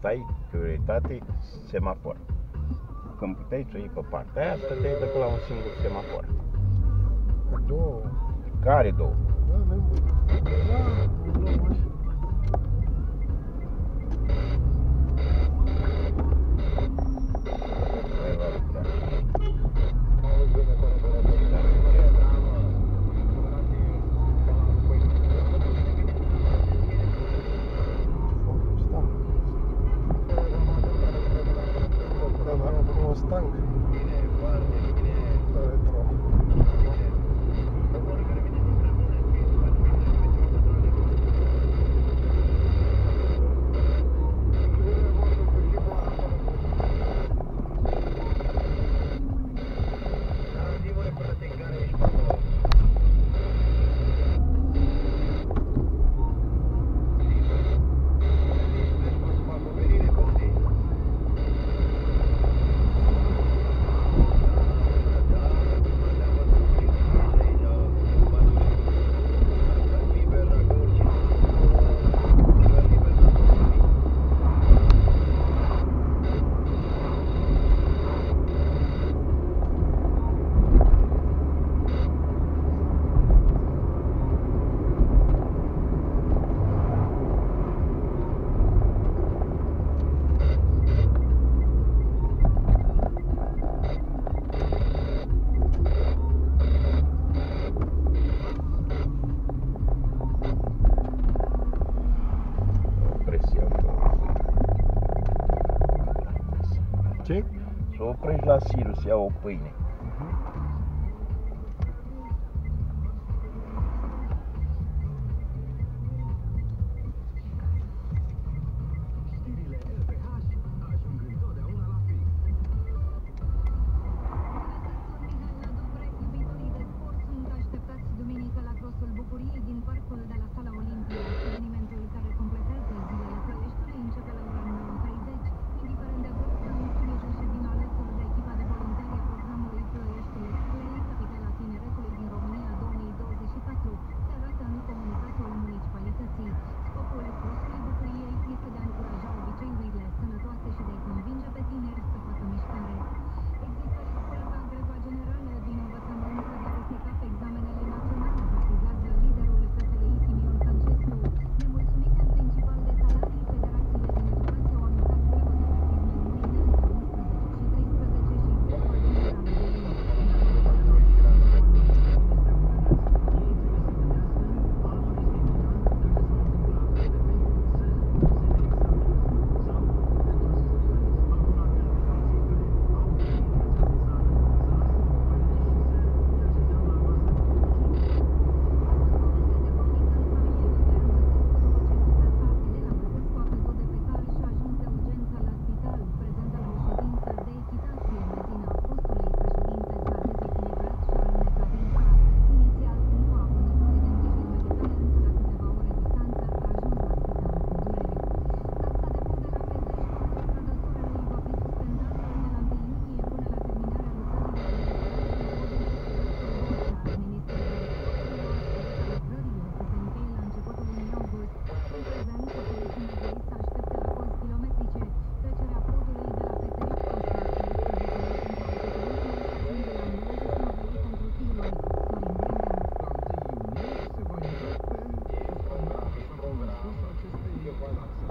stai prioritate semafor. Când puteai trăi pe partea aia, stăteai de la un singur semafor. Каридоу. Каридоу. Mustang. ce so preț la siru se é o pâine. Thank you.